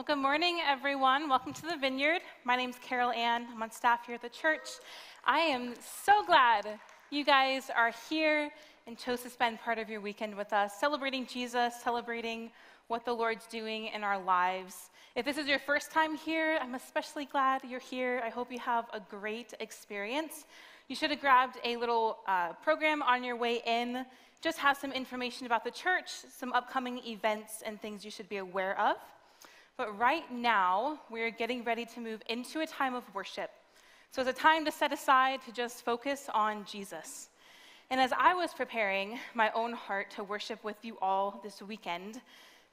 Well, good morning, everyone. Welcome to the Vineyard. My name is Carol Ann. I'm on staff here at the church. I am so glad you guys are here and chose to spend part of your weekend with us, celebrating Jesus, celebrating what the Lord's doing in our lives. If this is your first time here, I'm especially glad you're here. I hope you have a great experience. You should have grabbed a little uh, program on your way in. Just has some information about the church, some upcoming events, and things you should be aware of. But right now, we're getting ready to move into a time of worship. So it's a time to set aside to just focus on Jesus. And as I was preparing my own heart to worship with you all this weekend,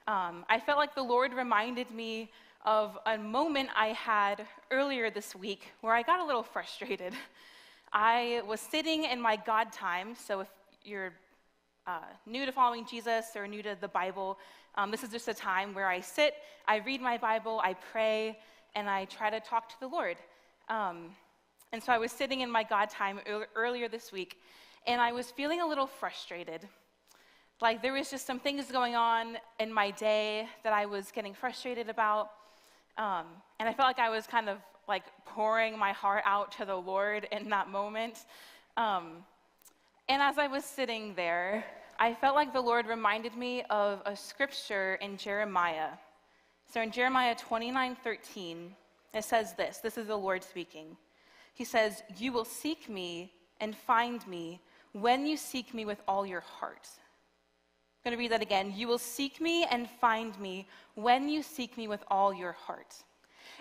um, I felt like the Lord reminded me of a moment I had earlier this week where I got a little frustrated. I was sitting in my God time, so if you're uh, new to following Jesus or new to the Bible, um, this is just a time where I sit, I read my Bible, I pray, and I try to talk to the Lord. Um, and so I was sitting in my God time earlier this week, and I was feeling a little frustrated. Like there was just some things going on in my day that I was getting frustrated about. Um, and I felt like I was kind of like pouring my heart out to the Lord in that moment. Um, and as I was sitting there, I felt like the Lord reminded me of a scripture in Jeremiah. So in Jeremiah 29 13, it says this this is the Lord speaking. He says, You will seek me and find me when you seek me with all your heart. I'm going to read that again. You will seek me and find me when you seek me with all your heart.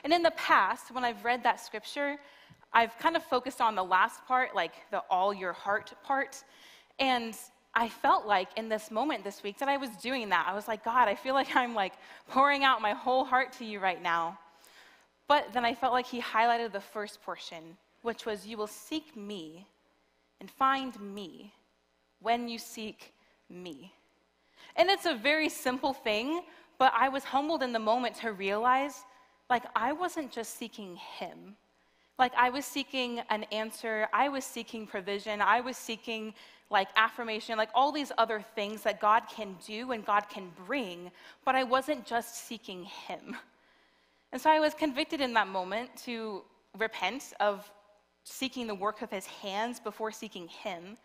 And in the past, when I've read that scripture, I've kind of focused on the last part, like the all your heart part. And I felt like in this moment this week that I was doing that. I was like, God, I feel like I'm like pouring out my whole heart to you right now. But then I felt like he highlighted the first portion, which was, You will seek me and find me when you seek me. And it's a very simple thing, but I was humbled in the moment to realize like I wasn't just seeking him. Like I was seeking an answer, I was seeking provision, I was seeking like affirmation, like all these other things that God can do and God can bring, but I wasn't just seeking Him. And so I was convicted in that moment to repent of seeking the work of His hands before seeking Him.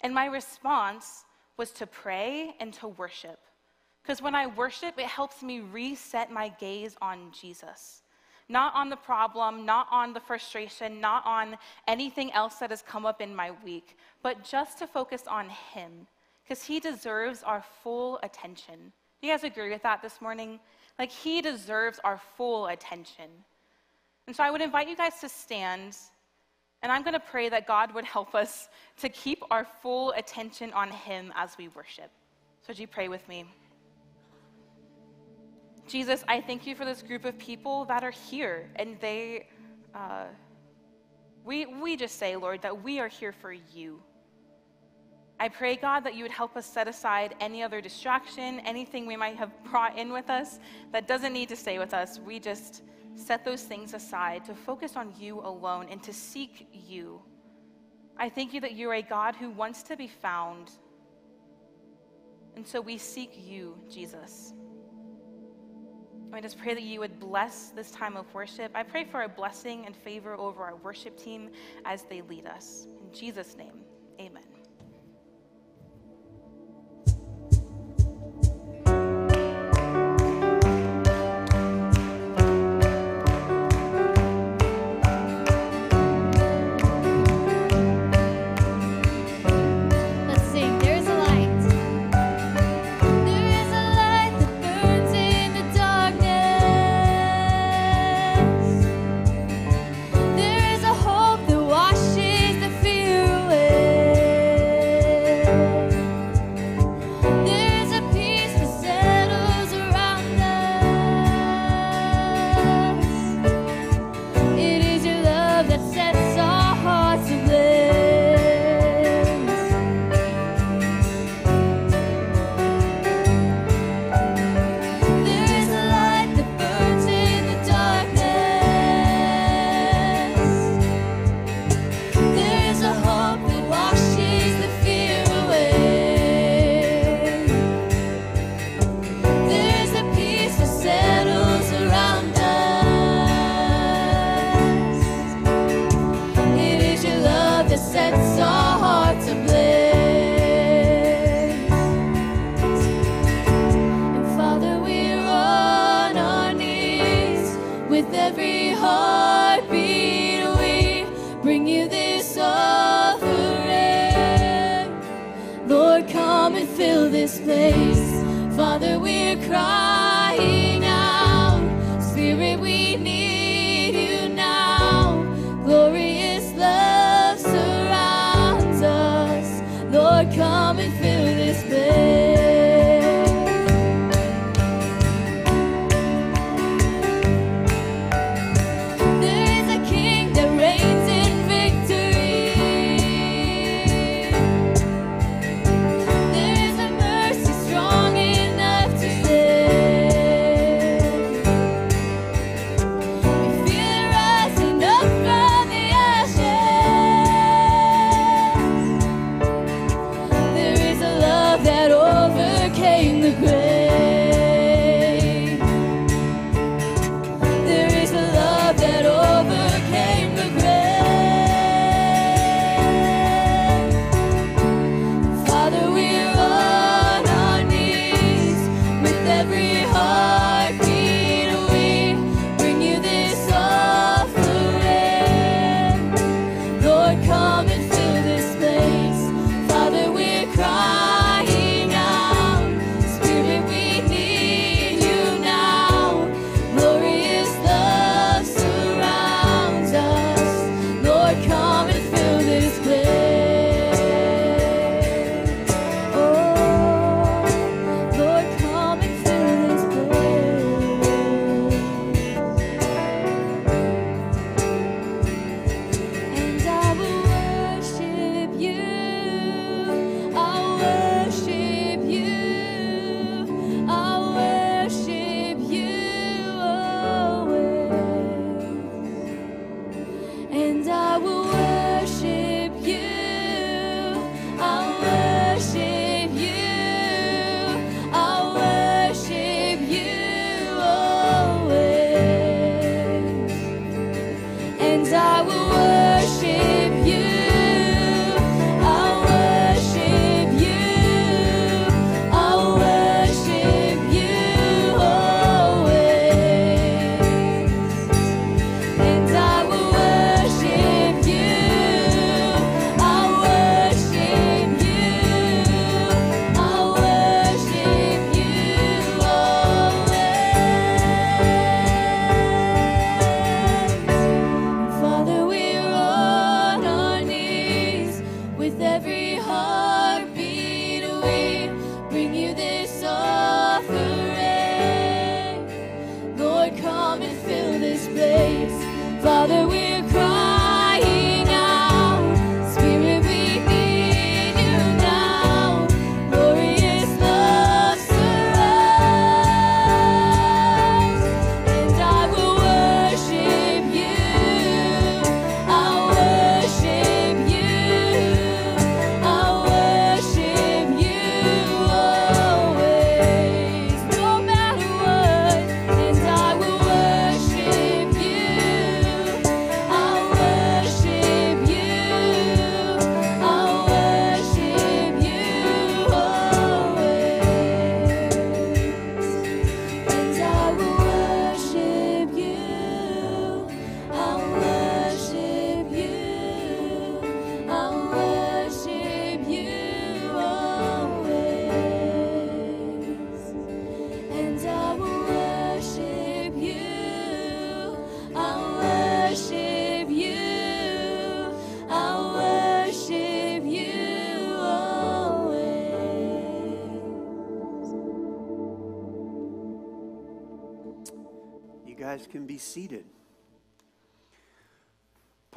And my response was to pray and to worship. Because when I worship, it helps me reset my gaze on Jesus not on the problem, not on the frustration, not on anything else that has come up in my week, but just to focus on Him, because He deserves our full attention. Do you guys agree with that this morning? Like, He deserves our full attention. And so I would invite you guys to stand, and I'm going to pray that God would help us to keep our full attention on Him as we worship. So, would you pray with me? Jesus, I thank you for this group of people that are here, and they, uh, we, we just say, Lord, that we are here for you. I pray, God, that you would help us set aside any other distraction, anything we might have brought in with us that doesn't need to stay with us. We just set those things aside to focus on you alone and to seek you. I thank you that you're a God who wants to be found. And so we seek you, Jesus. I just pray that you would bless this time of worship. I pray for a blessing and favor over our worship team as they lead us. In Jesus' name, amen.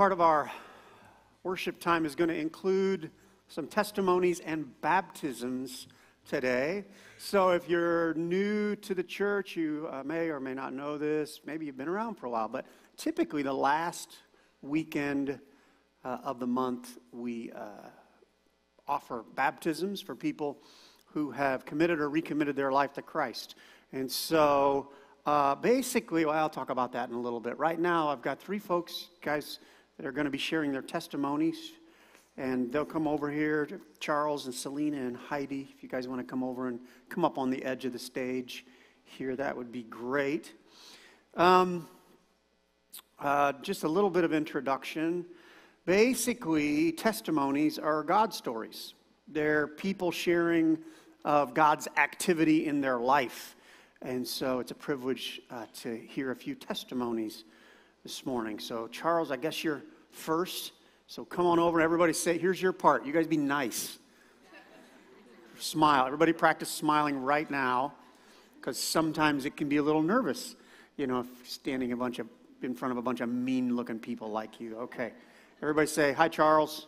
Part of our worship time is going to include some testimonies and baptisms today. So if you're new to the church, you uh, may or may not know this. Maybe you've been around for a while, but typically the last weekend uh, of the month, we uh, offer baptisms for people who have committed or recommitted their life to Christ. And so uh, basically, well, I'll talk about that in a little bit. Right now, I've got three folks, guys, that are going to be sharing their testimonies. And they'll come over here, Charles and Selena and Heidi. If you guys want to come over and come up on the edge of the stage here, that would be great. Um, uh, just a little bit of introduction. Basically, testimonies are God stories. They're people sharing of God's activity in their life. And so it's a privilege uh, to hear a few testimonies this morning. So, Charles, I guess you're first. So come on over and everybody say, here's your part. You guys be nice. Smile. Everybody practice smiling right now because sometimes it can be a little nervous, you know, if standing a bunch of, in front of a bunch of mean looking people like you. Okay. Everybody say, Hi, Charles.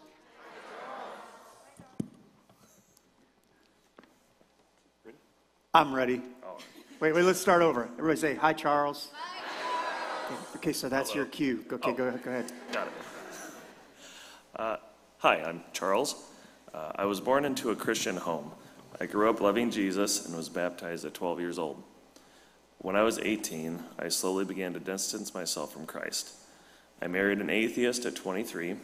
I'm ready. Wait, wait, let's start over. Everybody say, Hi, Charles. Okay, so that's your cue. Okay, go ahead. Go ahead. Got it. Uh, Hi, I'm Charles. Uh, I was born into a Christian home. I grew up loving Jesus and was baptized at 12 years old. When I was 18, I slowly began to distance myself from Christ. I married an atheist at 23,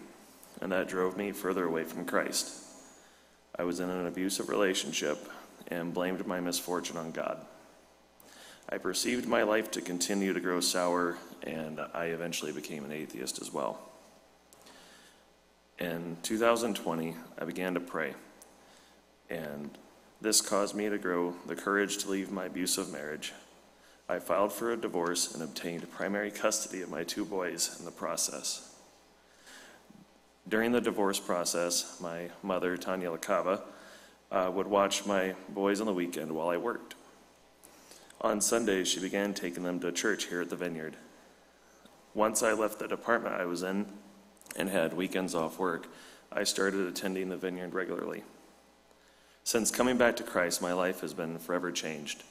and that drove me further away from Christ. I was in an abusive relationship and blamed my misfortune on God. I perceived my life to continue to grow sour, and I eventually became an atheist as well. In 2020, I began to pray, and this caused me to grow the courage to leave my abusive marriage. I filed for a divorce and obtained primary custody of my two boys in the process. During the divorce process, my mother, Tanya Lakava, uh, would watch my boys on the weekend while I worked. On Sundays, she began taking them to church here at the vineyard. Once I left the department I was in and had weekends off work, I started attending the vineyard regularly. Since coming back to Christ, my life has been forever changed.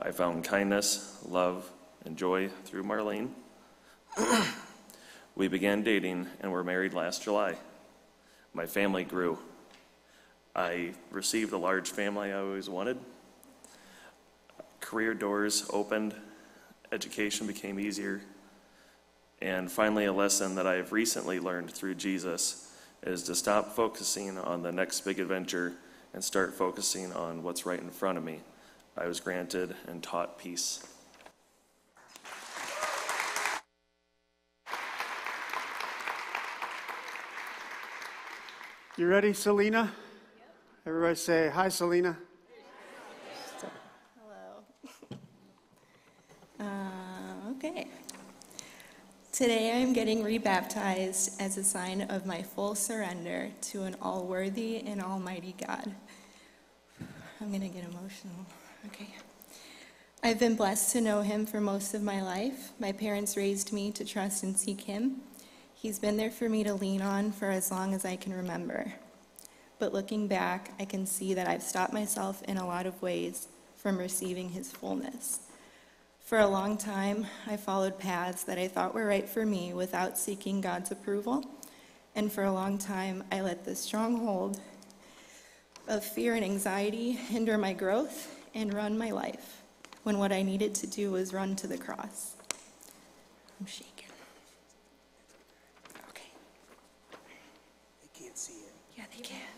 I found kindness, love, and joy through Marlene. we began dating and were married last July. My family grew. I received the large family I always wanted. Career doors opened, education became easier, and finally, a lesson that I have recently learned through Jesus is to stop focusing on the next big adventure and start focusing on what's right in front of me. I was granted and taught peace. You ready, Selena? Everybody say, Hi, Selena. Hello. Uh, okay. Today I'm getting rebaptized as a sign of my full surrender to an all worthy and almighty God. I'm going to get emotional. Okay. I've been blessed to know him for most of my life. My parents raised me to trust and seek him. He's been there for me to lean on for as long as I can remember. But looking back, I can see that I've stopped myself in a lot of ways from receiving his fullness. For a long time, I followed paths that I thought were right for me without seeking God's approval. And for a long time, I let the stronghold of fear and anxiety hinder my growth and run my life when what I needed to do was run to the cross. I'm shaking. Okay. They can't see it. Yeah, they can.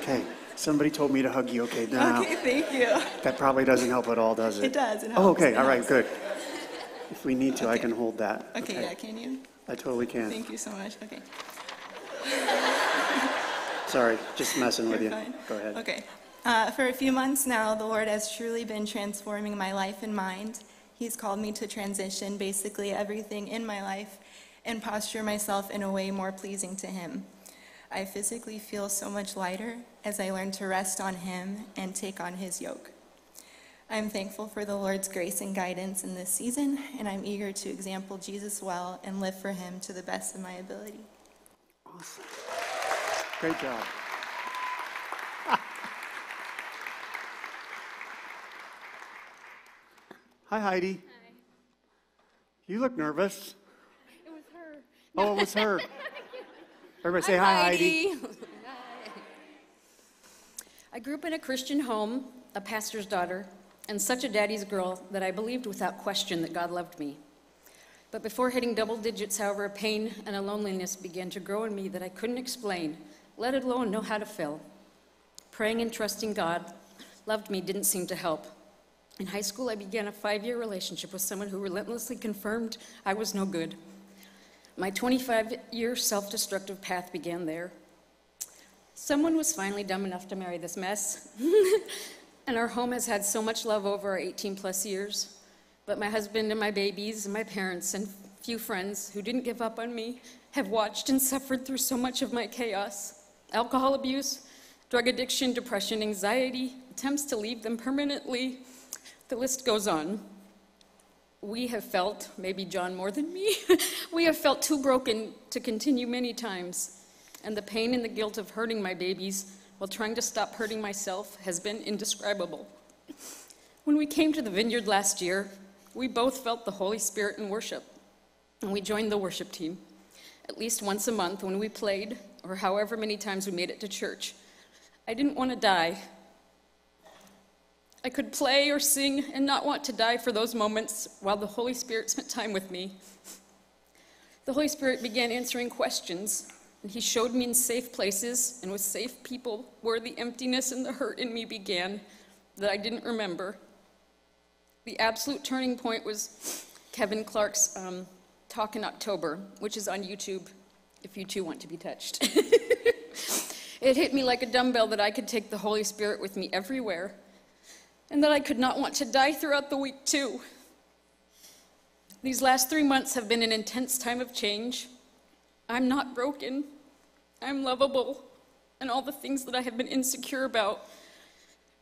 Okay, somebody told me to hug you. Okay, now, Okay, thank you. that probably doesn't help at all, does it? It does, it Oh, helps, okay, it all right, helps. good. If we need to, I Okay. can hold that. Okay, yeah, can you? I totally can. Thank you so much. Okay. Sorry, just messing with you. You're fine. Go ahead. Okay. Uh, for a few months now, the Lord has truly been transforming my life and mind. He's called me to transition basically everything in my life and posture myself in a way more pleasing to Him. I physically feel so much lighter as I learn to rest on Him and take on His yoke. I'm thankful for the Lord's grace and guidance in this season, and I'm eager to example Jesus well and live for Him to the best of my ability. Awesome. Great job. Hi, Heidi. You look nervous. It was her. Oh, it was her. Everybody say hi, Heidi. I grew up in a Christian home, a pastor's daughter, and such a daddy's girl that I believed without question that God loved me. But before hitting double digits, however, a pain and a loneliness began to grow in me that I couldn't explain, let alone know how to fill. Praying and trusting God loved me didn't seem to help. In high school, I began a five year relationship with someone who relentlessly confirmed I was no good. My 25 year self destructive path began there. Someone was finally dumb enough to marry this mess. and our home has had so much love over our 18 plus years. But my husband and my babies and my parents and few friends who didn't give up on me have watched and suffered through so much of my chaos alcohol abuse, drug addiction, depression, anxiety, attempts to leave them permanently. The list goes on. We have felt, maybe John more than me, we have felt too broken to continue many times. And the pain and the guilt of hurting my babies while trying to stop hurting myself has been indescribable. When we came to the vineyard last year, we both felt the Holy Spirit in worship, and we joined the worship team. At least once a month when we played, or however many times we made it to church, I didn't want to die. I could play or sing and not want to die for those moments while the Holy Spirit spent time with me. The Holy Spirit began answering questions, and He showed me in safe places and with safe people where the emptiness and the hurt in me began that I didn't remember. The absolute turning point was Kevin Clark's um, talk in October, which is on YouTube if you too want to be touched. it hit me like a dumbbell that I could take the Holy Spirit with me everywhere, and that I could not want to die throughout the week too. These last three months have been an intense time of change. I'm not broken. I'm lovable. And all the things that I have been insecure about,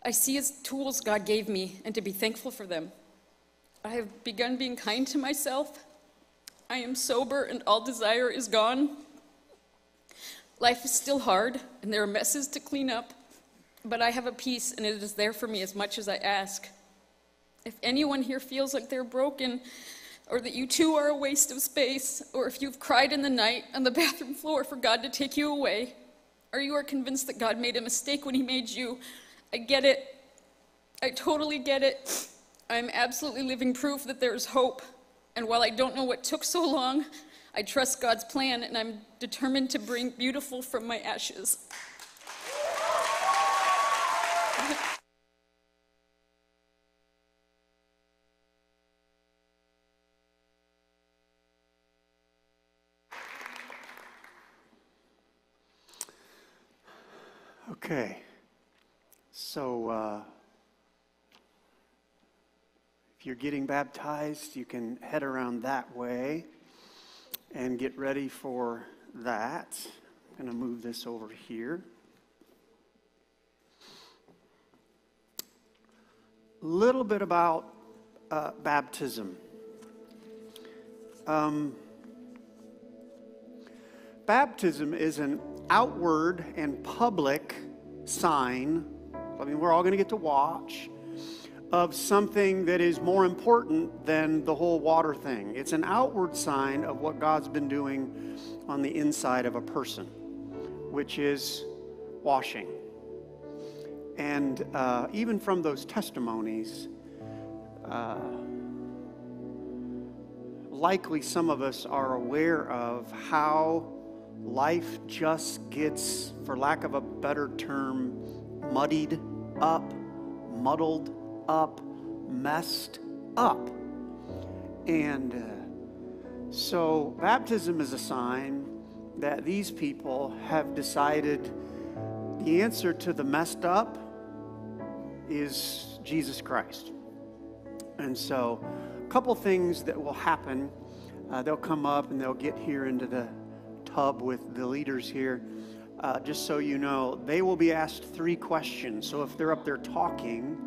I see as tools God gave me and to be thankful for them. I have begun being kind to myself. I am sober and all desire is gone. Life is still hard, and there are messes to clean up, but I have a peace, and it is there for me as much as I ask. If anyone here feels like they're broken, or that you too are a waste of space, or if you've cried in the night on the bathroom floor for God to take you away, or you are convinced that God made a mistake when He made you, I get it. I totally get it. I'm absolutely living proof that there is hope. And while I don't know what took so long, I trust God's plan, and I'm determined to bring beautiful from my ashes. Okay. So, uh, if you're getting baptized, you can head around that way and get ready for that. I'm going to move this over here. A little bit about uh, baptism. Um, baptism is an outward and public sign. I mean, we're all going to get to watch of something that is more important than the whole water thing. It's an outward sign of what God's been doing on the inside of a person, which is washing. And uh, even from those testimonies, uh, likely some of us are aware of how life just gets, for lack of a better term, muddied up, muddled up, messed up. And uh, so, baptism is a sign that these people have decided the answer to the messed up is Jesus Christ. And so, a couple things that will happen. Uh, they'll come up and they'll get here into the tub with the leaders here. Uh, just so you know, they will be asked three questions. So if they're up there talking,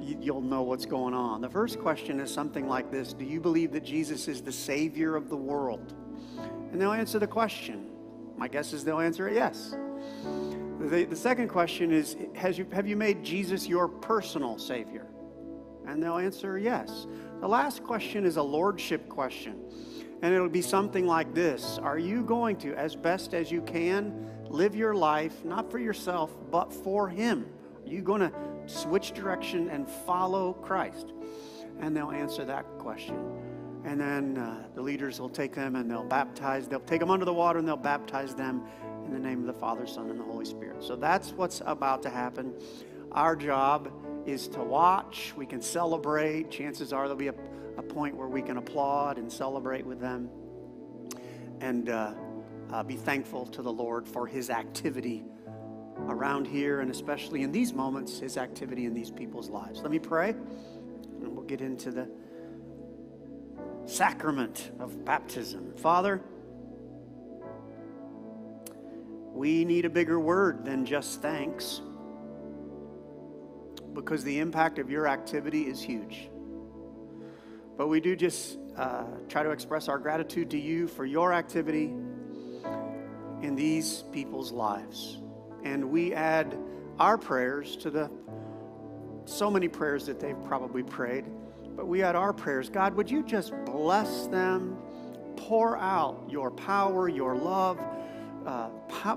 you'll know what's going on. The first question is something like this Do you believe that Jesus is the Savior of the world? And they'll answer the question. My guess is they'll answer it yes. The, the second question is has you, Have you made Jesus your personal Savior? And they'll answer yes. The last question is a lordship question. And it'll be something like this Are you going to, as best as you can, live your life not for yourself, but for Him? Are you going to switch direction and follow Christ? And they'll answer that question. And then uh, the leaders will take them and they'll baptize. They'll take them under the water and they'll baptize them in the name of the Father, Son, and the Holy Spirit. So that's what's about to happen. Our job is to watch. We can celebrate. Chances are there'll be a, a point where we can applaud and celebrate with them and uh, uh, be thankful to the Lord for his activity around here and especially in these moments, his activity in these people's lives. Let me pray, and we'll get into the sacrament of baptism. Father, we need a bigger word than just thanks because the impact of your activity is huge. But we do just uh, try to express our gratitude to you for your activity in these people's lives. And we add our prayers to the so many prayers that they've probably prayed, but we add our prayers. God, would you just bless them, pour out your power, your love, uh,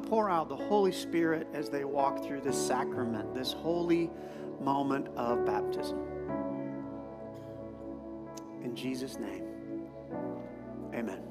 pour out the Holy Spirit as they walk through this sacrament, this holy moment of baptism. In Jesus' name, amen.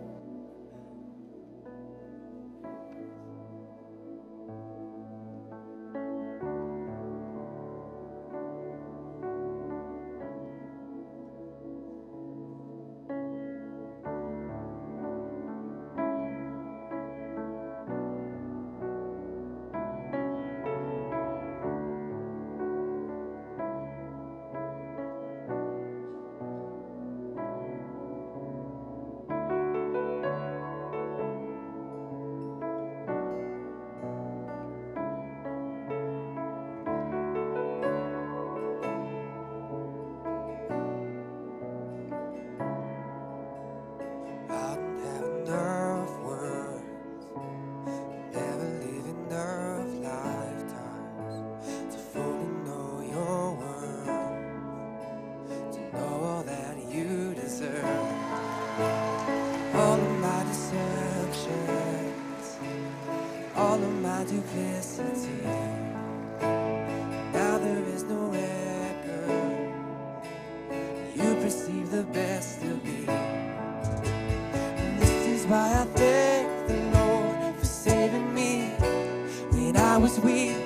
Weak.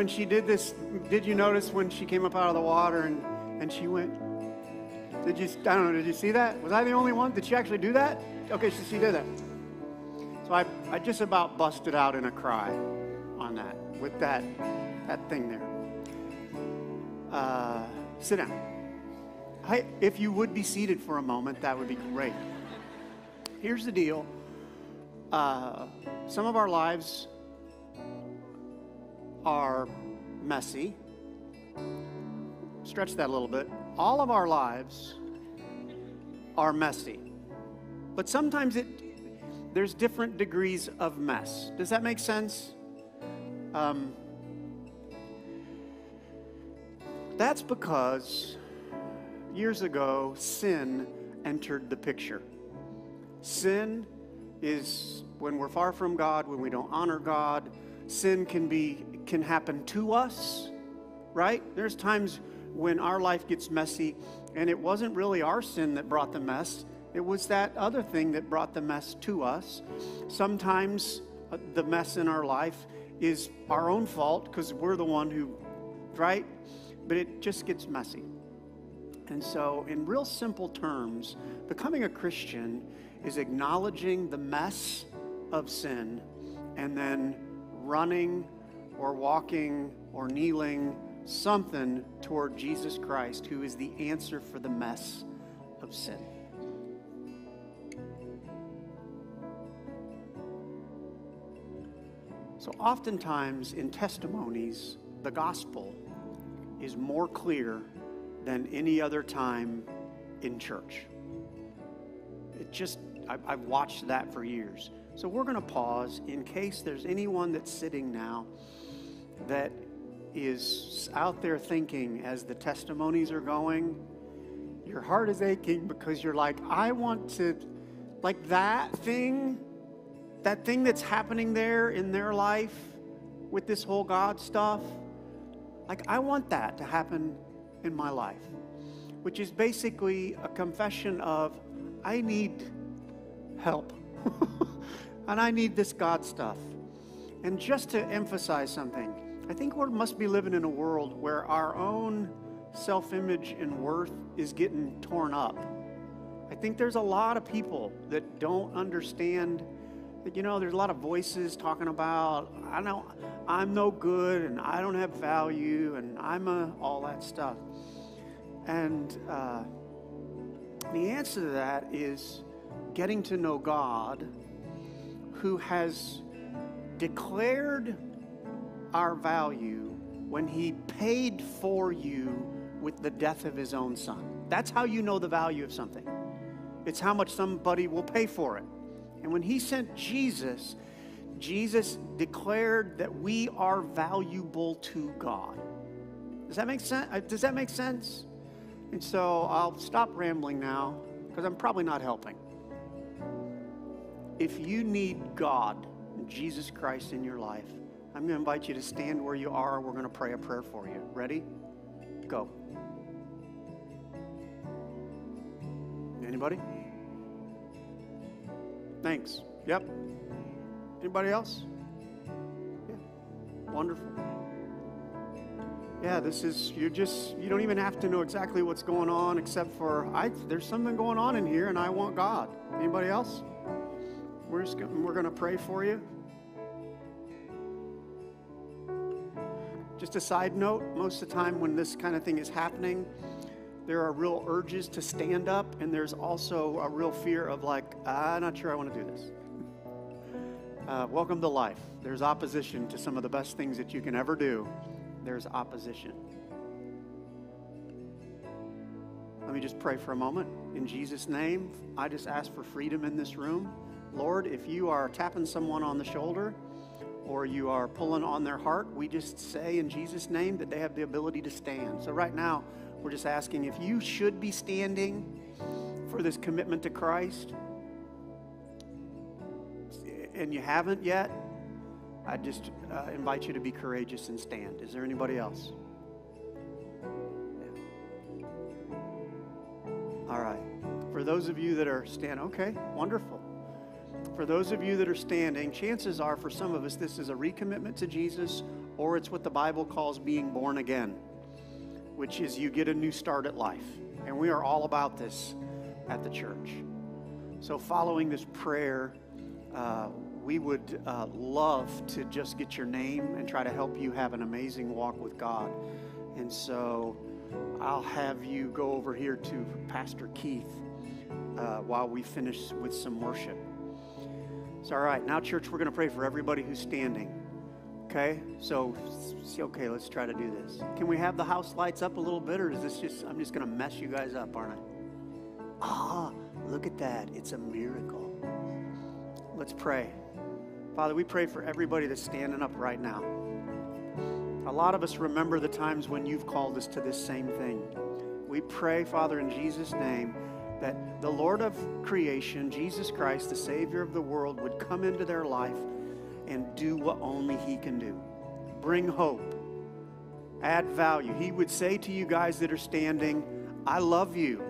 When she did this, did you notice when she came up out of the water and, and she went, did you, I don't know, did you see that? Was I the only one? Did she actually do that? Okay, she, she did that. So I, I just about busted out in a cry on that, with that, that thing there. Uh, sit down. I, if you would be seated for a moment, that would be great. Here's the deal. Uh, some of our lives are messy. Stretch that a little bit. All of our lives are messy. But sometimes it there's different degrees of mess. Does that make sense? Um, that's because years ago sin entered the picture. Sin is when we're far from God, when we don't honor God. Sin can be can happen to us, right? There's times when our life gets messy and it wasn't really our sin that brought the mess. It was that other thing that brought the mess to us. Sometimes uh, the mess in our life is our own fault because we're the one who, right? But it just gets messy. And so, in real simple terms, becoming a Christian is acknowledging the mess of sin and then running or walking or kneeling something toward Jesus Christ, who is the answer for the mess of sin. So, oftentimes in testimonies, the gospel is more clear than any other time in church. It just, I've, watched that for years. So, we're going to pause in case there's anyone that's sitting now that is out there thinking as the testimonies are going, your heart is aching because you're like, I want to, like that thing, that thing that's happening there in their life with this whole God stuff, like I want that to happen in my life, which is basically a confession of, I need help. and I need this God stuff. And just to emphasize something, I think we must be living in a world where our own self image and worth is getting torn up. I think there's a lot of people that don't understand that, you know, there's a lot of voices talking about, I know I'm no good and I don't have value and I'm a, all that stuff. And uh, the answer to that is getting to know God who has declared our value when he paid for you with the death of his own son. That's how you know the value of something. It's how much somebody will pay for it. And when he sent Jesus, Jesus declared that we are valuable to God. Does that make sense? Uh, Does that make sense? And so I'll stop rambling now because I'm probably not helping. If you need God, Jesus Christ in your life, I'm going to invite you to stand where you are. We're going to pray a prayer for you. Ready? Go. Anybody? Thanks. Yep. Anybody else? Yeah. Wonderful. Yeah, this is you're just you don't even have to know exactly what's going on except for I there's something going on in here and I want God. Anybody else? We're just we're going to pray for you. Just a side note, most of the time when this kind of thing is happening, there are real urges to stand up, and there's also a real fear of, like, I'm not sure I want to do this. Uh, welcome to life. There's opposition to some of the best things that you can ever do. There's opposition. Let me just pray for a moment. In Jesus' name, I just ask for freedom in this room. Lord, if you are tapping someone on the shoulder or you are pulling on their heart, we just say in Jesus' name that they have the ability to stand. So, right now, we're just asking if you should be standing for this commitment to Christ and you haven't yet, I just uh, invite you to be courageous and stand. Is there anybody else? All right. For those of you that are standing, okay, wonderful. For those of you that are standing, chances are for some of us this is a recommitment to Jesus or it's what the Bible calls being born again, which is you get a new start at life. And we are all about this at the church. So, following this prayer, uh, we would uh, love to just get your name and try to help you have an amazing walk with God. And so, I'll have you go over here to Pastor Keith uh, while we finish with some worship. It's all right. Now, church, we're going to pray for everybody who's standing. Okay? So, okay, let's try to do this. Can we have the house lights up a little bit, or is this just, I'm just going to mess you guys up, aren't I? Ah, look at that. It's a miracle. Let's pray. Father, we pray for everybody that's standing up right now. A lot of us remember the times when you've called us to this same thing. We pray, Father, in Jesus' name, that the Lord of creation, Jesus Christ, the Savior of the world, would come into their life and do what only He can do bring hope, add value. He would say to you guys that are standing, I love you.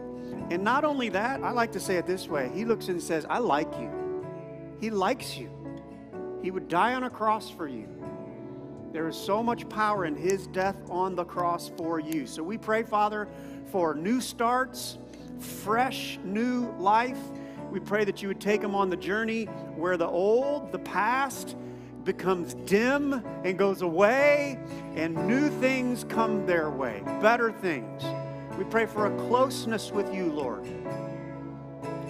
And not only that, I like to say it this way He looks and says, I like you. He likes you. He would die on a cross for you. There is so much power in his death on the cross for you. So we pray, Father, for new starts, fresh new life. We pray that you would take them on the journey where the old, the past, becomes dim and goes away, and new things come their way, better things. We pray for a closeness with you, Lord.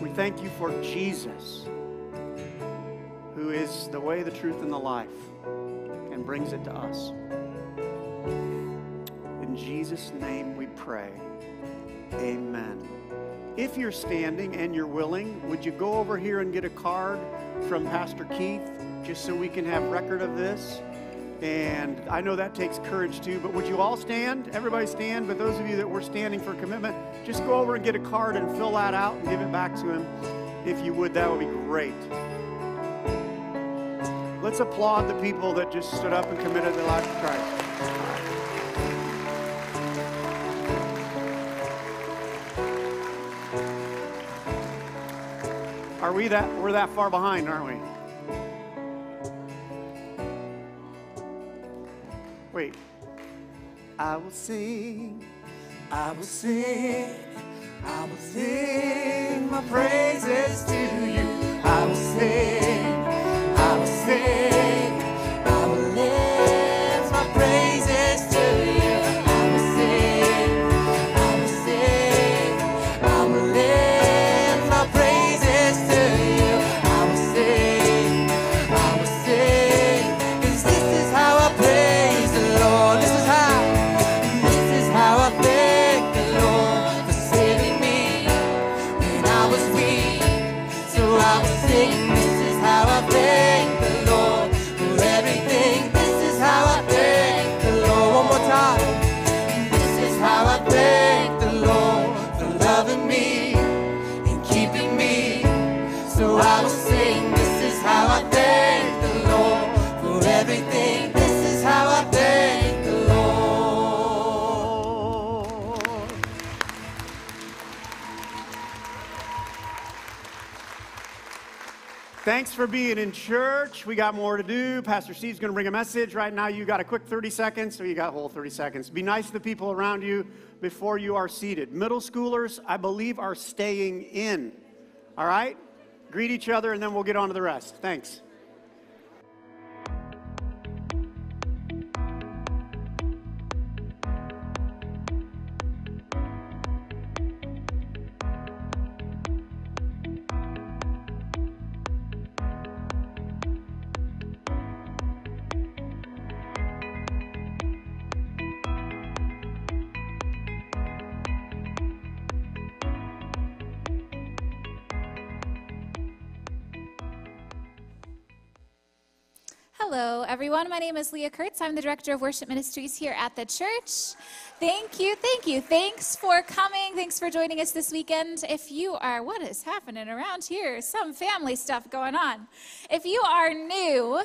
We thank you for Jesus, who is the way, the truth, and the life and brings it to us. In Jesus' name we pray. Amen. If you're standing and you're willing, would you go over here and get a card from Pastor Keith just so we can have record of this? And I know that takes courage too, but would you all stand? Everybody stand, but those of you that were standing for commitment, just go over and get a card and fill that out and give it back to him. If you would, that would be great. Let's applaud the people that just stood up and committed their life to Christ. We that we're that far behind, aren't we? Wait. I will sing, I will sing, I will sing my praises to you. I will sing, for being in church. We got more to do. Pastor Steve's going to bring a message. Right now, you got a quick 30 seconds, so you got a whole 30 seconds. Be nice to the people around you before you are seated. Middle schoolers, I believe, are staying in. All right? Greet each other, and then we'll get on to the rest. Thanks. Everyone. My name is Leah Kurtz. I'm the Director of Worship Ministries here at the church. Thank you, thank you. Thanks for coming. Thanks for joining us this weekend. If you are, what is happening around here? Some family stuff going on. If you are new,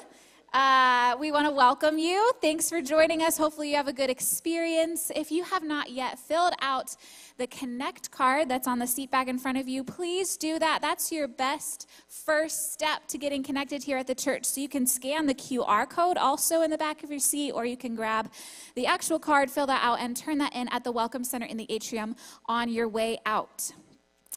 Uh, we want to welcome you. Thanks for joining us. Hopefully, you have a good experience. If you have not yet filled out the Connect card that's on the seat bag in front of you, please do that. That's your best first step to getting connected here at the church. So you can scan the QR code also in the back of your seat, or you can grab the actual card, fill that out, and turn that in at the Welcome Center in the atrium on your way out.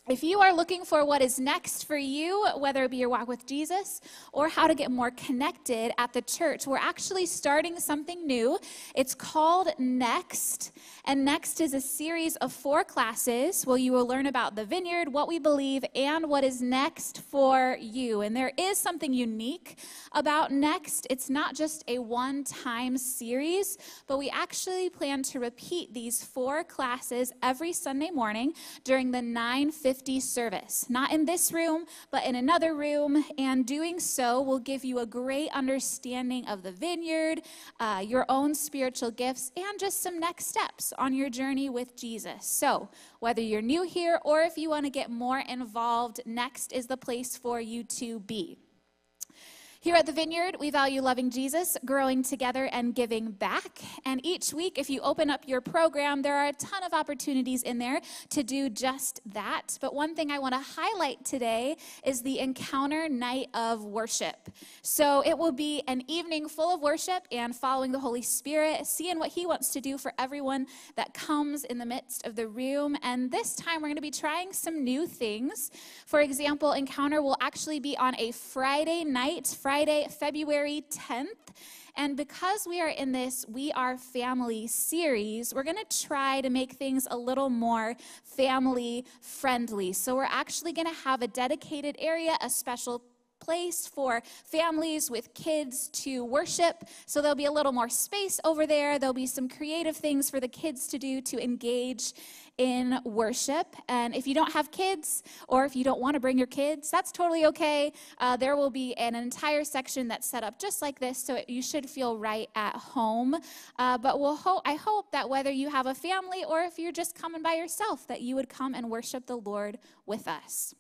If you are looking for what is next for you, whether it be your walk with Jesus or how to get more connected at the church, we're actually starting something new. It's called Next. And Next is a series of four classes where you will learn about the vineyard, what we believe, and what is next for you. And there is something unique about Next. It's not just a one time series, but we actually plan to repeat these four classes every Sunday morning during the 950 service. Not in this room, but in another room. And doing so will give you a great understanding of the vineyard, uh, your own spiritual gifts, and just some next steps on your journey with Jesus. So, whether you're new here or if you want to get more involved, next is the place for you to be. Here at the Vineyard, we value loving Jesus, growing together, and giving back. And each week, if you open up your program, there are a ton of opportunities in there to do just that. But one thing I want to highlight today is the Encounter Night of Worship. So it will be an evening full of worship and following the Holy Spirit, seeing what He wants to do for everyone that comes in the midst of the room. And this time, we're going to be trying some new things. For example, Encounter will actually be on a Friday night. Friday, February 10th. And because we are in this We Are Family series, we're going to try to make things a little more family friendly. So we're actually going to have a dedicated area, a special place for families with kids to worship. So there'll be a little more space over there. There'll be some creative things for the kids to do to engage in worship. And if you don't have kids or if you don't want to bring your kids, that's totally okay. Uh, there will be an entire section that's set up just like this, so it, you should feel right at home. Uh, but we'll ho- I hope that whether you have a family or if you're just coming by yourself, that you would come and worship the Lord with us.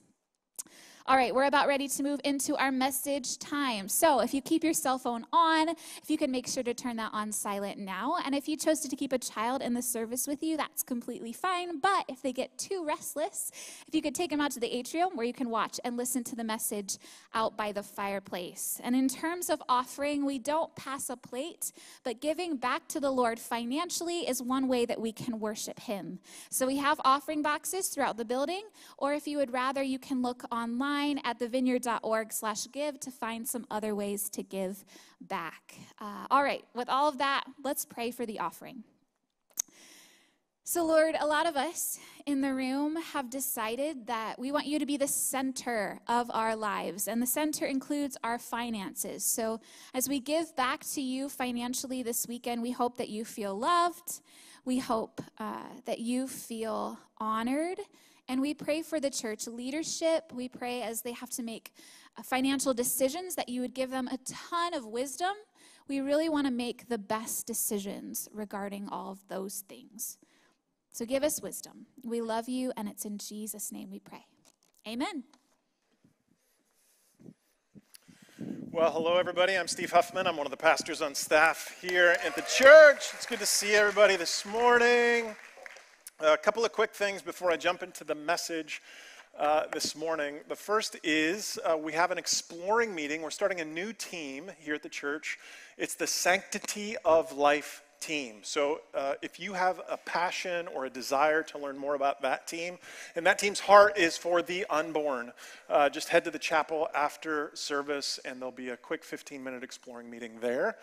All right, we're about ready to move into our message time. So, if you keep your cell phone on, if you can make sure to turn that on silent now. And if you chose to keep a child in the service with you, that's completely fine. But if they get too restless, if you could take them out to the atrium where you can watch and listen to the message out by the fireplace. And in terms of offering, we don't pass a plate, but giving back to the Lord financially is one way that we can worship Him. So, we have offering boxes throughout the building, or if you would rather, you can look online at thevineyard.org slash give to find some other ways to give back. Uh, all right, with all of that, let's pray for the offering. So, Lord, a lot of us in the room have decided that we want you to be the center of our lives, and the center includes our finances. So, as we give back to you financially this weekend, we hope that you feel loved. We hope uh, that you feel honored. And we pray for the church leadership. We pray as they have to make uh, financial decisions that you would give them a ton of wisdom. We really want to make the best decisions regarding all of those things. So give us wisdom. We love you, and it's in Jesus' name we pray. Amen. Well, hello, everybody. I'm Steve Huffman. I'm one of the pastors on staff here at the church. It's good to see everybody this morning. A couple of quick things before I jump into the message uh, this morning. The first is uh, we have an exploring meeting. We're starting a new team here at the church. It's the Sanctity of Life team. So uh, if you have a passion or a desire to learn more about that team, and that team's heart is for the unborn, uh, just head to the chapel after service, and there'll be a quick 15 minute exploring meeting there.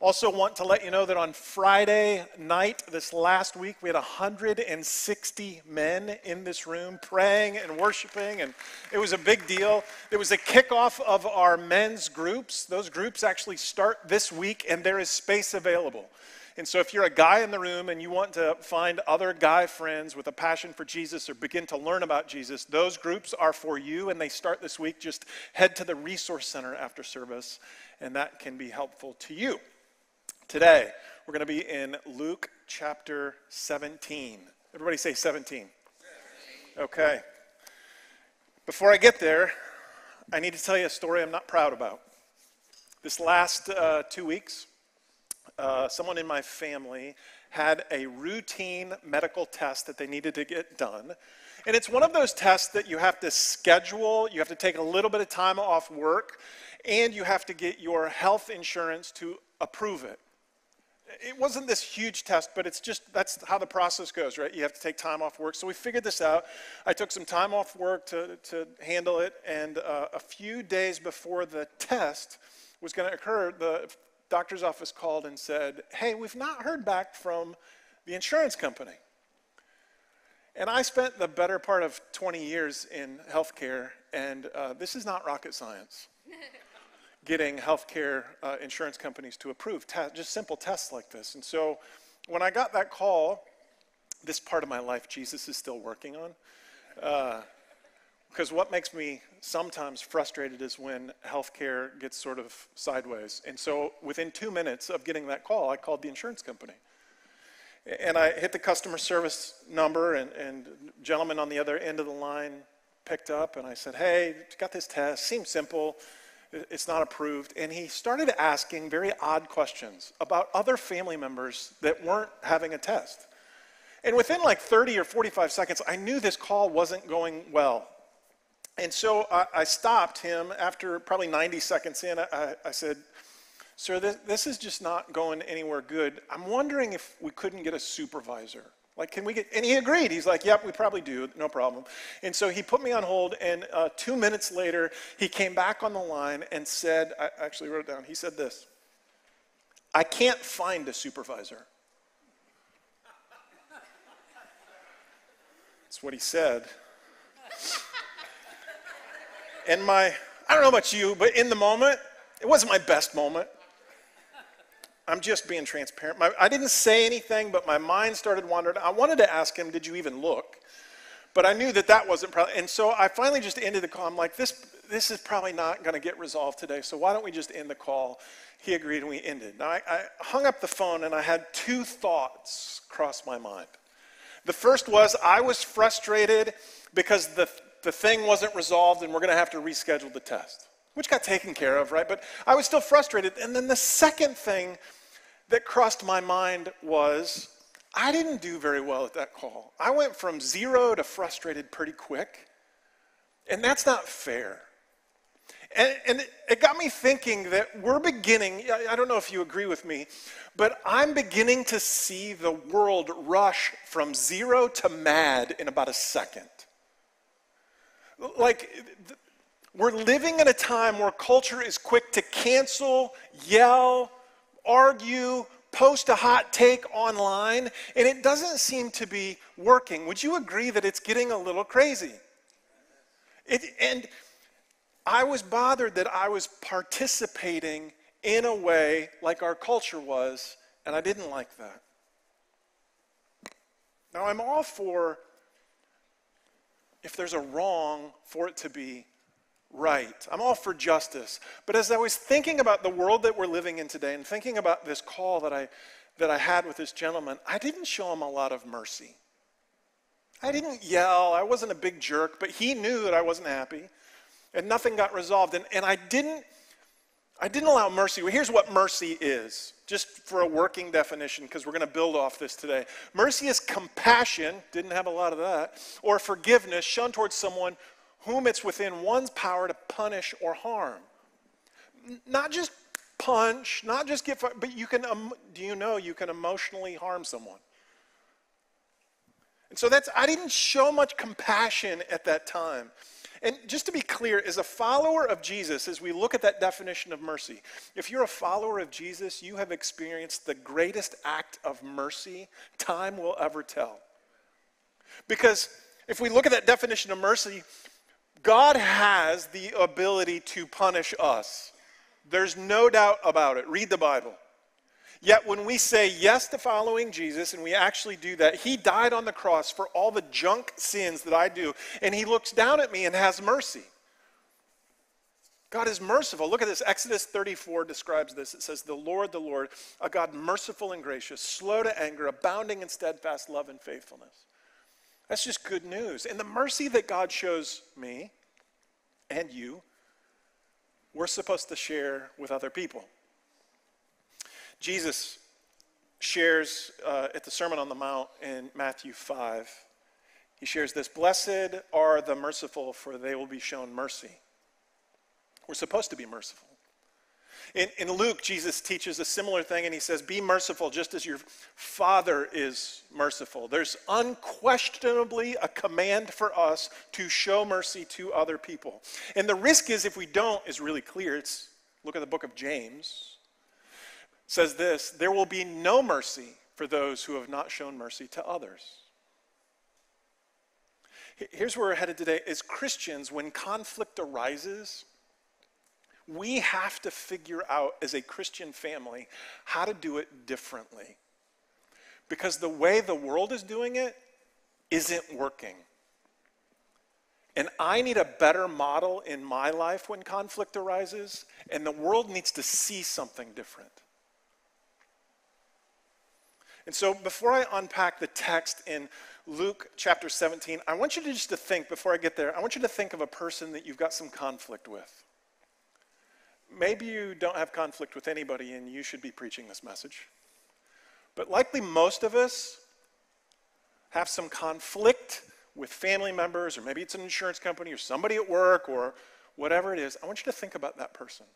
Also, want to let you know that on Friday night, this last week, we had 160 men in this room praying and worshiping, and it was a big deal. It was a kickoff of our men's groups. Those groups actually start this week, and there is space available. And so, if you're a guy in the room and you want to find other guy friends with a passion for Jesus or begin to learn about Jesus, those groups are for you, and they start this week. Just head to the Resource Center after service, and that can be helpful to you. Today, we're going to be in Luke chapter 17. Everybody say 17. Okay. Before I get there, I need to tell you a story I'm not proud about. This last uh, two weeks, uh, someone in my family had a routine medical test that they needed to get done. And it's one of those tests that you have to schedule, you have to take a little bit of time off work, and you have to get your health insurance to approve it. It wasn't this huge test, but it's just that's how the process goes, right? You have to take time off work. So we figured this out. I took some time off work to, to handle it, and uh, a few days before the test was going to occur, the doctor's office called and said, Hey, we've not heard back from the insurance company. And I spent the better part of 20 years in healthcare, and uh, this is not rocket science. Getting healthcare uh, insurance companies to approve te- just simple tests like this. And so when I got that call, this part of my life Jesus is still working on. Because what makes me sometimes frustrated is when healthcare gets sort of sideways. And so within two minutes of getting that call, I called the insurance company. And I hit the customer service number, and, and gentleman on the other end of the line picked up, and I said, Hey, got this test, seems simple, it's not approved. And he started asking very odd questions about other family members that weren't having a test. And within like 30 or 45 seconds, I knew this call wasn't going well. And so I, I stopped him after probably 90 seconds in. I, I said, Sir, this, this is just not going anywhere good. I'm wondering if we couldn't get a supervisor. Like, can we get, and he agreed. He's like, yep, we probably do, no problem. And so he put me on hold, and uh, two minutes later, he came back on the line and said, I actually wrote it down, he said this I can't find a supervisor. That's what he said. And my, I don't know about you, but in the moment, it wasn't my best moment. I'm just being transparent. My, I didn't say anything, but my mind started wandering. I wanted to ask him, Did you even look? But I knew that that wasn't probably. And so I finally just ended the call. I'm like, This, this is probably not going to get resolved today, so why don't we just end the call? He agreed, and we ended. Now, I, I hung up the phone, and I had two thoughts cross my mind. The first was I was frustrated because the, the thing wasn't resolved, and we're going to have to reschedule the test, which got taken care of, right? But I was still frustrated. And then the second thing that crossed my mind was I didn't do very well at that call. I went from zero to frustrated pretty quick, and that's not fair. And, and it- got me thinking that we're beginning, I don't know if you agree with me, but I'm beginning to see the world rush from zero to mad in about a second. Like, we're living in a time where culture is quick to cancel, yell, argue, post a hot take online, and it doesn't seem to be working. Would you agree that it's getting a little crazy? It, and I was bothered that I was participating in a way like our culture was, and I didn't like that. Now, I'm all for if there's a wrong, for it to be right. I'm all for justice. But as I was thinking about the world that we're living in today and thinking about this call that I, that I had with this gentleman, I didn't show him a lot of mercy. I didn't yell. I wasn't a big jerk, but he knew that I wasn't happy. And nothing got resolved. And, and I didn't I didn't allow mercy. Well, here's what mercy is, just for a working definition, because we're going to build off this today. Mercy is compassion, didn't have a lot of that, or forgiveness shown towards someone whom it's within one's power to punish or harm. Not just punch, not just get, but you can, um, do you know you can emotionally harm someone? And so that's, I didn't show much compassion at that time. And just to be clear, as a follower of Jesus, as we look at that definition of mercy, if you're a follower of Jesus, you have experienced the greatest act of mercy time will ever tell. Because if we look at that definition of mercy, God has the ability to punish us. There's no doubt about it. Read the Bible. Yet when we say yes to following Jesus, and we actually do that, He died on the cross for all the junk sins that I do, and He looks down at me and has mercy. God is merciful. Look at this. Exodus 34 describes this. It says, The Lord, the Lord, a God merciful and gracious, slow to anger, abounding in steadfast love and faithfulness. That's just good news. And the mercy that God shows me and you we're supposed to share with other people. Jesus shares uh, at the Sermon on the Mount in Matthew 5, he shares this Blessed are the merciful, for they will be shown mercy. We're supposed to be merciful. In, in Luke, Jesus teaches a similar thing, and he says, Be merciful just as your Father is merciful. There's unquestionably a command for us to show mercy to other people. And the risk is, if we don't, is really clear. It's look at the book of James. It says this there will be no mercy for those who have not shown mercy to others. Here's where we're headed today. As Christians, when conflict arises, we have to figure out as a Christian family how to do it differently. Because the way the world is doing it isn't working. And I need a better model in my life when conflict arises, and the world needs to see something different. And so before I unpack the text in Luke chapter 17, I want you to just to think, before I get there, I want you to think of a person that you've got some conflict with. Maybe you don't have conflict with anybody and you should be preaching this message. But likely most of us have some conflict with family members, or maybe it's an insurance company, or somebody at work, or whatever it is. I want you to think about that person.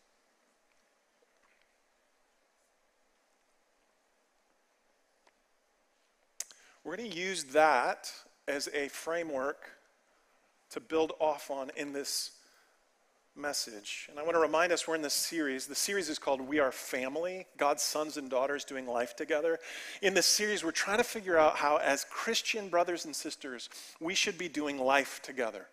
We're going to use that as a framework to build off on in this message. And I want to remind us we're in this series. The series is called We Are Family God's Sons and Daughters Doing Life Together. In this series, we're trying to figure out how, as Christian brothers and sisters, we should be doing life together.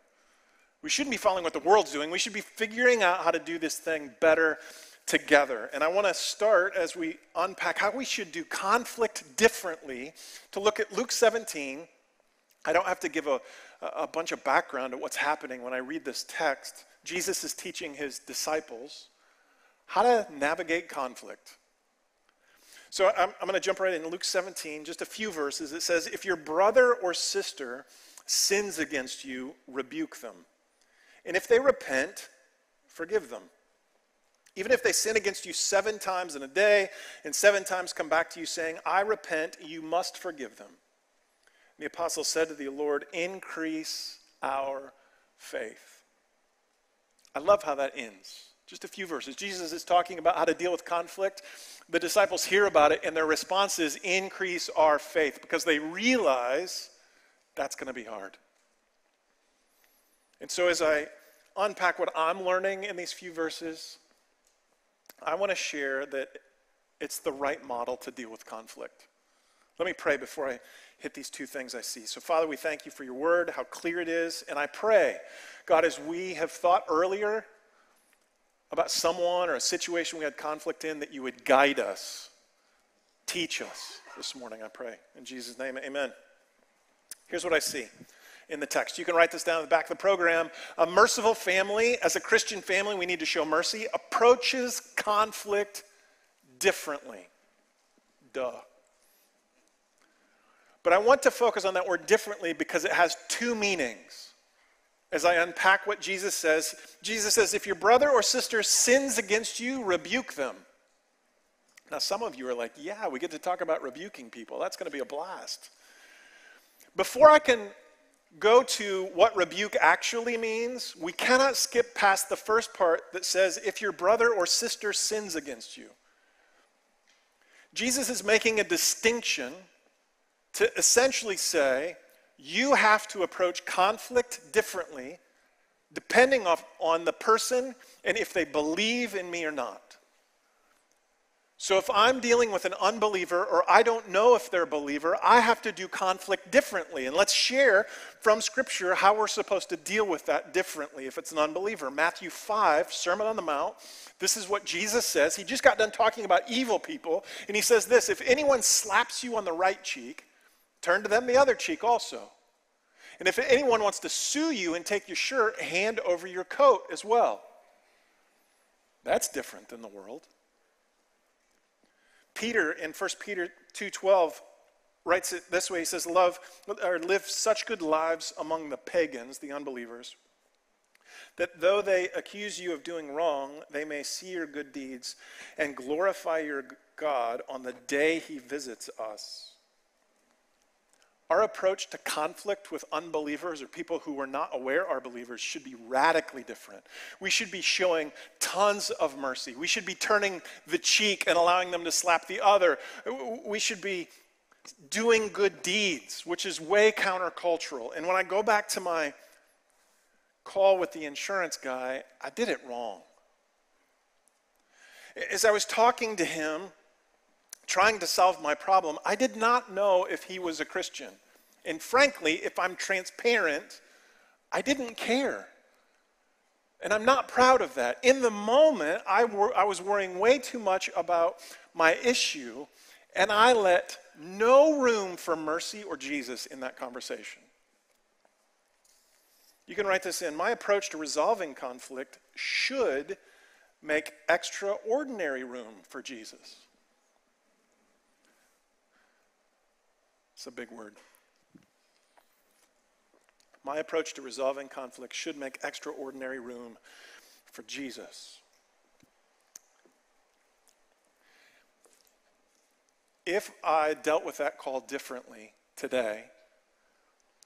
We shouldn't be following what the world's doing. We should be figuring out how to do this thing better together. And I want to start as we unpack how we should do conflict differently to look at Luke 17. I don't have to give a, a bunch of background of what's happening when I read this text. Jesus is teaching his disciples how to navigate conflict. So I'm, I'm going to jump right in. Luke 17, just a few verses. It says, If your brother or sister sins against you, rebuke them. And if they repent, forgive them. Even if they sin against you seven times in a day and seven times come back to you saying, I repent, you must forgive them. And the apostle said to the Lord, Increase our faith. I love how that ends. Just a few verses. Jesus is talking about how to deal with conflict. The disciples hear about it, and their response is increase our faith because they realize that's going to be hard. And so, as I unpack what I'm learning in these few verses, I want to share that it's the right model to deal with conflict. Let me pray before I hit these two things I see. So, Father, we thank you for your word, how clear it is. And I pray, God, as we have thought earlier about someone or a situation we had conflict in, that you would guide us, teach us this morning, I pray. In Jesus' name, amen. Here's what I see in the text. You can write this down in the back of the program. A merciful family, as a Christian family, we need to show mercy, approaches conflict differently. Duh. But I want to focus on that word differently because it has two meanings. As I unpack what Jesus says, Jesus says, if your brother or sister sins against you, rebuke them. Now, some of you are like, yeah, we get to talk about rebuking people. That's going to be a blast. Before I can go to what rebuke actually means, we cannot skip past the first part that says, if your brother or sister sins against you. Jesus is making a distinction to essentially say you have to approach conflict differently depending on the person and if they believe in me or not. So if I'm dealing with an unbeliever or I don't know if they're a believer, I have to do conflict differently. And let's share from Scripture how we're supposed to deal with that differently if it's an unbeliever. Matthew 5, Sermon on the Mount, this is what Jesus says. He just got done talking about evil people, and he says this If anyone slaps you on the right cheek, turn to them the other cheek also. And if anyone wants to sue you and take your shirt, hand over your coat as well. That's different than the world. Peter in 1 Peter 2:12 writes it this way. He says, "Love or live such good lives among the pagans, the unbelievers, that though they accuse you of doing wrong, they may see your good deeds and glorify your God on the day he visits us. Our approach to conflict with unbelievers or people who are not aware are believers should be radically different. We should be showing tons of mercy. We should be turning the cheek and allowing them to slap the other. We should be doing good deeds, which is way countercultural. And when I go back to my call with the insurance guy, I did it wrong. As I was talking to him, trying to solve my problem, I did not know if he was a Christian. And frankly, if I'm transparent, I didn't care. And I'm not proud of that. In the moment, I, wor- I was worrying way too much about my issue, and I let no room for mercy or Jesus in that conversation. You can write this in. My approach to resolving conflict should make extraordinary room for Jesus. It's a big word. My approach to resolving conflict should make extraordinary room for Jesus. If I dealt with that call differently today,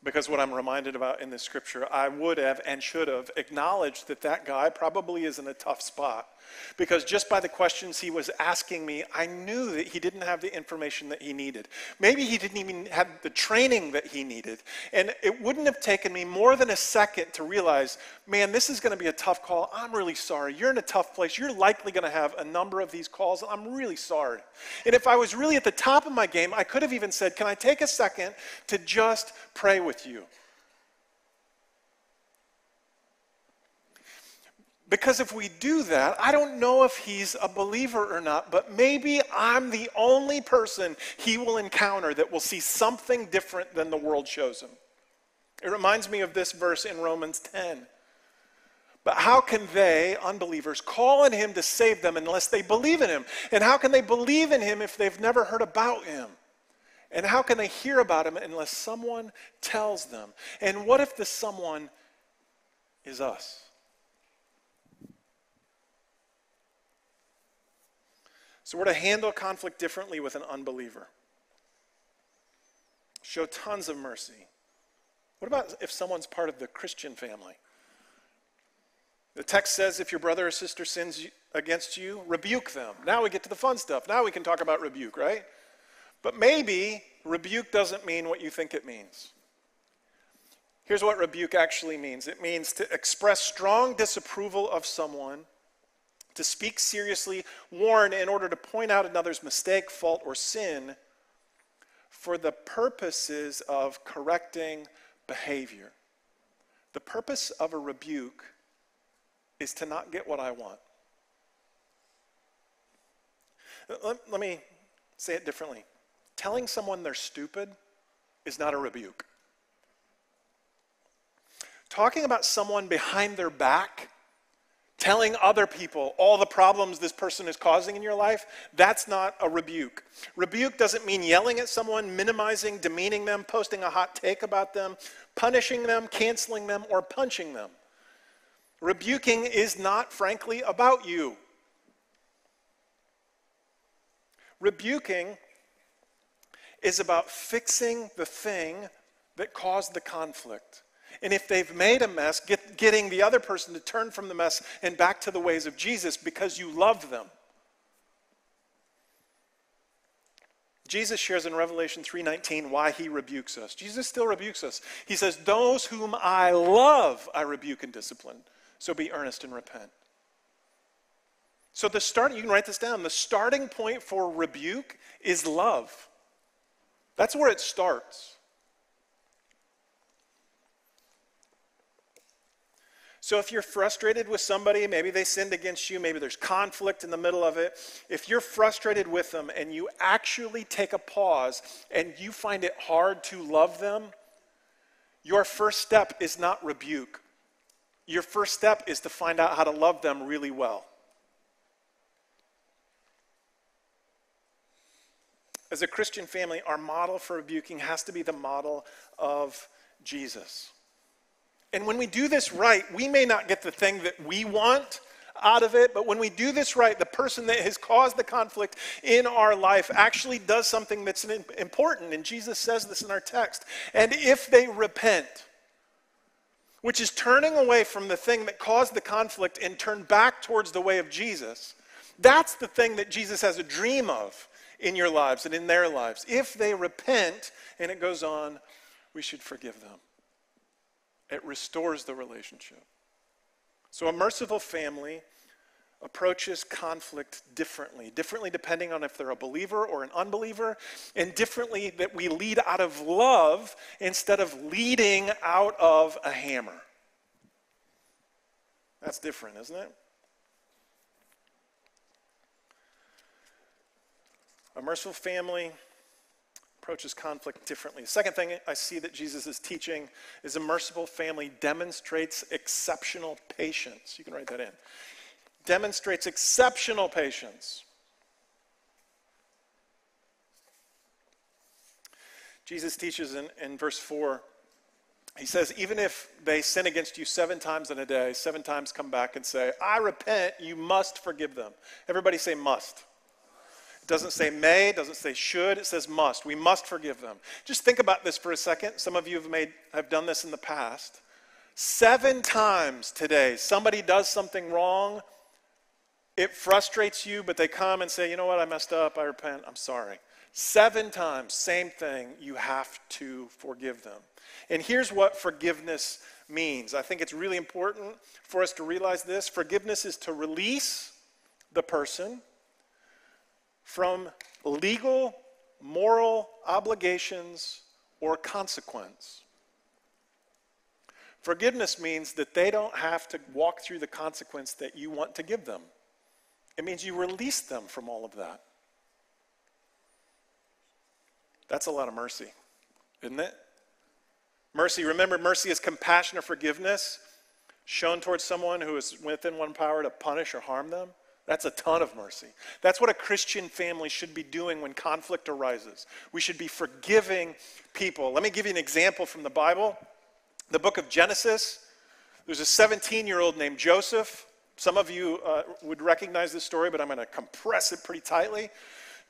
because what I'm reminded about in this scripture, I would have and should have acknowledged that that guy probably is in a tough spot. Because just by the questions he was asking me, I knew that he didn't have the information that he needed. Maybe he didn't even have the training that he needed. And it wouldn't have taken me more than a second to realize, man, this is going to be a tough call. I'm really sorry. You're in a tough place. You're likely going to have a number of these calls. I'm really sorry. And if I was really at the top of my game, I could have even said, can I take a second to just pray with you? Because if we do that, I don't know if he's a believer or not, but maybe I'm the only person he will encounter that will see something different than the world shows him. It reminds me of this verse in Romans 10. But how can they, unbelievers, call on him to save them unless they believe in him? And how can they believe in him if they've never heard about him? And how can they hear about him unless someone tells them? And what if the someone is us? So we're to handle conflict differently with an unbeliever. Show tons of mercy. What about if someone's part of the Christian family? The text says if your brother or sister sins against you, rebuke them. Now we get to the fun stuff. Now we can talk about rebuke, right? But maybe rebuke doesn't mean what you think it means. Here's what rebuke actually means it means to express strong disapproval of someone to speak seriously, warn in order to point out another's mistake, fault, or sin for the purposes of correcting behavior. The purpose of a rebuke is to not get what I want. Let, let, me say it differently. Telling someone they're stupid is not a rebuke. Talking about someone behind their back telling other people all the problems this person is causing in your life, that's not a rebuke. Rebuke doesn't mean yelling at someone, minimizing, demeaning them, posting a hot take about them, punishing them, canceling them, or punching them. Rebuking is not, frankly, about you. Rebuking is about fixing the thing that caused the conflict. And if they've made a mess, get, getting the other person to turn from the mess and back to the ways of Jesus because you love them. Jesus shares in Revelation 3:19 why he rebukes us. Jesus still rebukes us. He says, "Those whom I love, I rebuke and discipline. So be earnest and repent." So the start, you can write this down. The starting point for rebuke is love. That's where it starts. So if you're frustrated with somebody, maybe they sinned against you, maybe there's conflict in the middle of it. If you're frustrated with them and you actually take a pause and you find it hard to love them, your first step is not rebuke. Your first step is to find out how to love them really well. As a Christian family, our model for rebuking has to be the model of Jesus. And when we do this right, we may not get the thing that we want out of it, but when we do this right, the person that has caused the conflict in our life actually does something that's important. And Jesus says this in our text. And if they repent, which is turning away from the thing that caused the conflict and turn back towards the way of Jesus, that's the thing that Jesus has a dream of in your lives and in their lives. If they repent, and it goes on, we should forgive them. It restores the relationship. So, a merciful family approaches conflict differently, differently depending on if they're a believer or an unbeliever, and differently that we lead out of love instead of leading out of a hammer. That's different, isn't it? A merciful family approaches conflict differently. The second thing I see that Jesus is teaching is a merciful family demonstrates exceptional patience. You can write that in. Demonstrates exceptional patience. Jesus teaches in, in verse 4, he says, even if they sin against you seven times in a day, seven times come back and say, I repent, you must forgive them. Everybody say must. It doesn't say may, it doesn't say should, it says must. We must forgive them. Just think about this for a second. Some of you have made have done this in the past. Seven times today, somebody does something wrong. It frustrates you, but they come and say, you know what, I messed up, I repent, I'm sorry. Seven times, same thing, you have to forgive them. And here's what forgiveness means. I think it's really important for us to realize this. Forgiveness is to release the person from legal, moral obligations or consequence. Forgiveness means that they don't have to walk through the consequence that you want to give them. It means you release them from all of that. That's a lot of mercy, isn't it? Mercy, remember, mercy is compassion or forgiveness shown towards someone who is within one power to punish or harm them. That's a ton of mercy. That's what a Christian family should be doing when conflict arises. We should be forgiving people. Let me give you an example from the Bible. The book of Genesis, there's a 17 year old named Joseph. Some of you uh, would recognize this story, but I'm going to compress it pretty tightly.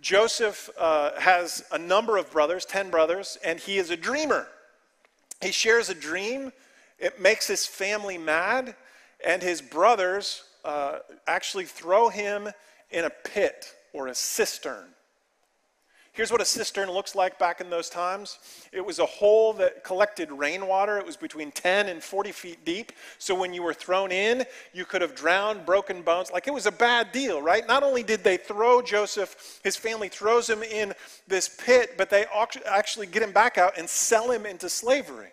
Joseph uh, has a number of brothers, 10 brothers, and he is a dreamer. He shares a dream, it makes his family mad, and his brothers uh, actually throw him in a pit or a cistern. Here's what a cistern looks like back in those times. It was a hole that collected rainwater. It was between 10 and 40 feet deep. So when you were thrown in, you could have drowned, broken bones. Like it was a bad deal, right? Not only did they throw Joseph, his family throws him in this pit, but they actually get him back out and sell him into slavery.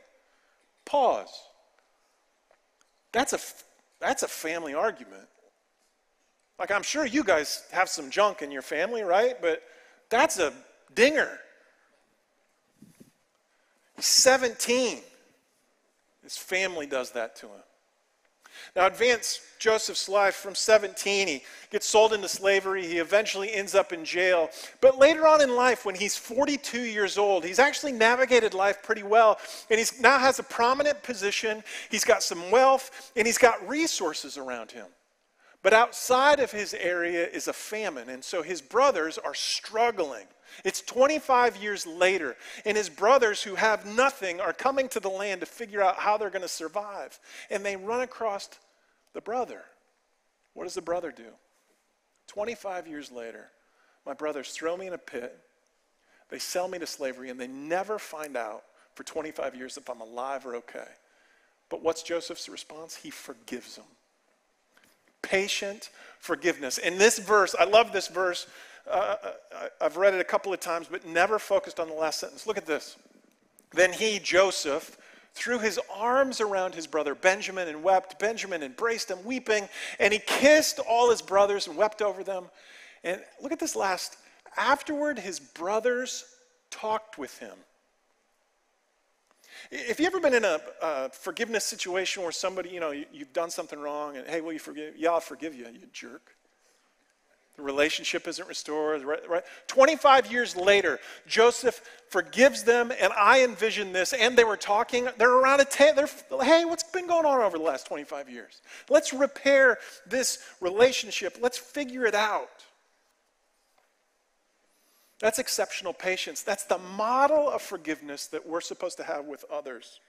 Pause. That's a that's a family argument. Like, I'm sure you guys have some junk in your family, right? But that's a dinger. He's 17. His family does that to him. Now, advance Joseph's life from 17. He gets sold into slavery. He eventually ends up in jail. But later on in life, when he's 42 years old, he's actually navigated life pretty well. And he now has a prominent position. He's got some wealth, and he's got resources around him. But outside of his area is a famine. And so his brothers are struggling. It's 25 years later, and his brothers who have nothing are coming to the land to figure out how they're going to survive. And they run across the brother. What does the brother do? 25 years later, my brothers throw me in a pit, they sell me to slavery, and they never find out for 25 years if I'm alive or okay. But what's Joseph's response? He forgives them. Patient forgiveness. In this verse, I love this verse uh, I've read it a couple of times, but never focused on the last sentence. Look at this. Then he, Joseph, threw his arms around his brother Benjamin and wept. Benjamin embraced him, weeping, and he kissed all his brothers and wept over them. And look at this last. Afterward, his brothers talked with him. If you've ever been in a, a forgiveness situation where somebody, you know, you, have done something wrong and, hey, will you forgive? Yeah, I'll forgive you, you jerk. The relationship isn't restored. Right, right? 25 years later, Joseph forgives them, and I envision this. And they were talking. They're around a table. Hey, what's been going on over the last 25 years? Let's repair this relationship. Let's figure it out. That's exceptional patience. That's the model of forgiveness that we're supposed to have with others.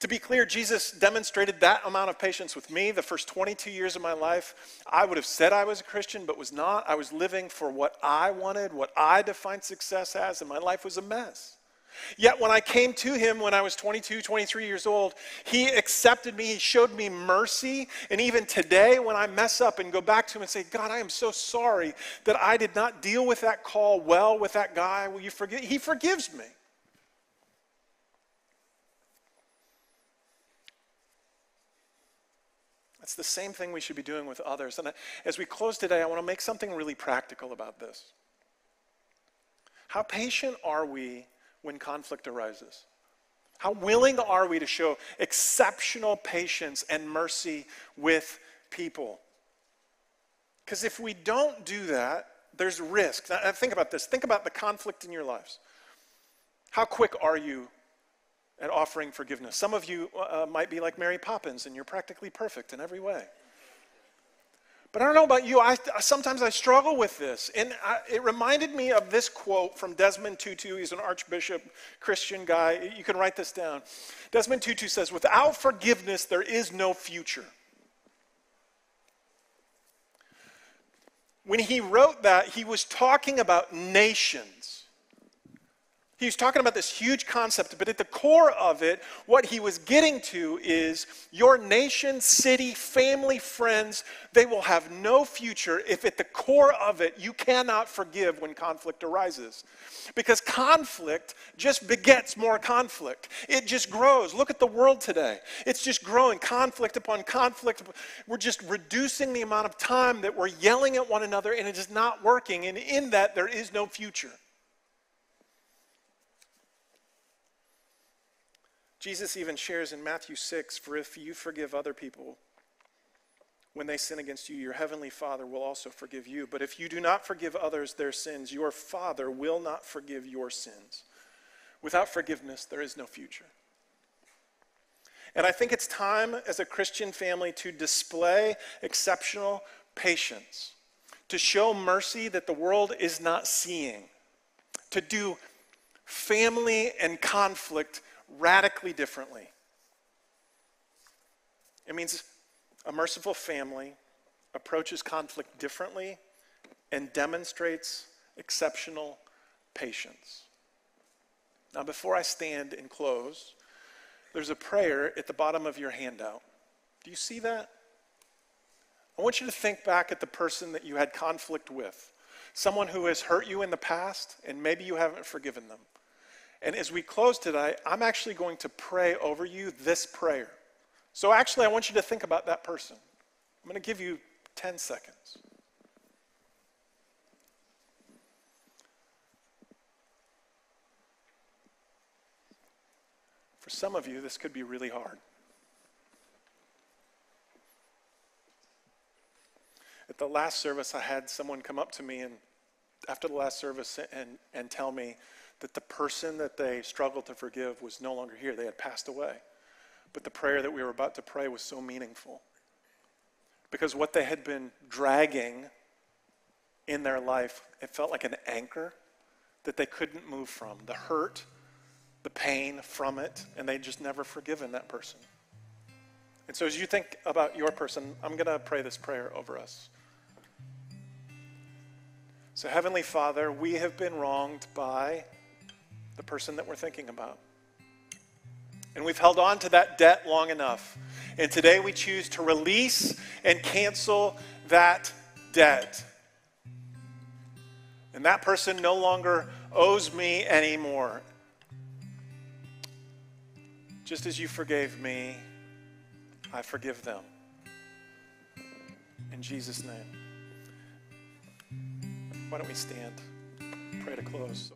To be clear, Jesus demonstrated that amount of patience with me the first 22 years of my life. I would have said I was a Christian, but was not. I was living for what I wanted, what I defined success as, and my life was a mess. Yet when I came to him when I was 22, 23 years old, he accepted me, he showed me mercy. And even today, when I mess up and go back to him and say, God, I am so sorry that I did not deal with that call well with that guy, will you forgive? He forgives me. It's the same thing we should be doing with others. And as we close today, I want to make something really practical about this. How patient are we when conflict arises? How willing are we to show exceptional patience and mercy with people? Because if we don't do that, there's risk. Now, think about this. Think about the conflict in your lives. How quick are you at offering forgiveness. Some of you uh, might be like Mary Poppins and you're practically perfect in every way. But I don't know about you, I, sometimes I struggle with this. And I, it reminded me of this quote from Desmond Tutu. He's an archbishop, Christian guy. You can write this down. Desmond Tutu says, Without forgiveness, there is no future. When he wrote that, he was talking about nations. He was talking about this huge concept, but at the core of it, what he was getting to is your nation, city, family, friends, they will have no future if at the core of it you cannot forgive when conflict arises. Because conflict just begets more conflict. It just grows. Look at the world today. It's just growing, conflict upon conflict. We're just reducing the amount of time that we're yelling at one another, and it is not working. And in that, there is no future. Jesus even shares in Matthew 6 For if you forgive other people when they sin against you, your heavenly Father will also forgive you. But if you do not forgive others their sins, your Father will not forgive your sins. Without forgiveness, there is no future. And I think it's time as a Christian family to display exceptional patience, to show mercy that the world is not seeing, to do family and conflict radically differently. It means a merciful family approaches conflict differently and demonstrates exceptional patience. Now, before I stand and close, there's a prayer at the bottom of your handout. Do you see that? I want you to think back at the person that you had conflict with, someone who has hurt you in the past, and maybe you haven't forgiven them. And as we close today, I'm actually going to pray over you this prayer. So, actually, I want you to think about that person. I'm going to give you 10 seconds. For some of you, this could be really hard. At the last service, I had someone come up to me and after the last service and, and tell me, that the person that they struggled to forgive was no longer here. They had passed away. But the prayer that we were about to pray was so meaningful. Because what they had been dragging in their life, it felt like an anchor that they couldn't move from. The hurt, the pain from it, and they'd just never forgiven that person. And so as you think about your person, I'm going to pray this prayer over us. So, Heavenly Father, we have been wronged by the person that we're thinking about. And we've held on to that debt long enough. And today we choose to release and cancel that debt. And that person no longer owes me anymore. Just as you forgave me, I forgive them. In Jesus' name. Why don't we stand? Pray to close.